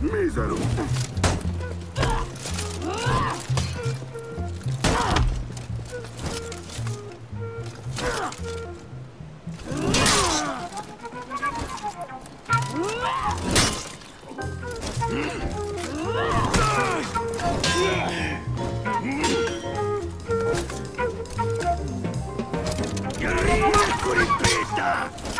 Mísero! Curipita!